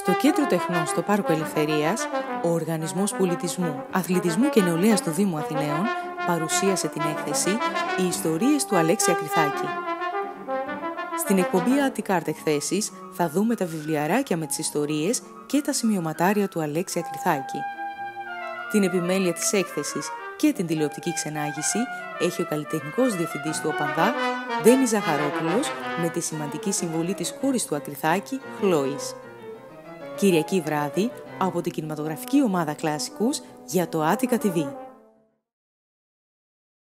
Στο Κέντρο Τεχνών στο Πάρκο Ελευθερίας, ο Οργανισμός Πολιτισμού, Αθλητισμού και Νεολαίας του Δήμου Αθηναίων παρουσίασε την έκθεση «Οι ιστορίες του Αλέξη Ακριθάκη». Στην εκπομπή Αττικάρτ εκθέσεις θα δούμε τα βιβλιαράκια με τις ιστορίες και τα σημειωματάρια του Αλέξη Ακριθάκη. Την επιμέλεια της έκθεσης και την τηλεοπτική ξενάγηση έχει ο καλλιτεχνικός διευθυντής του ΟΠΑΝΔΑ, Ντένι Ζαχαρόπουλος, με τη σημαντική συμβολή της κόρης του Ακριθάκη, Χλώης. Κυριακή βράδυ από την κινηματογραφική ομάδα Κλάσικους για το Attica TV.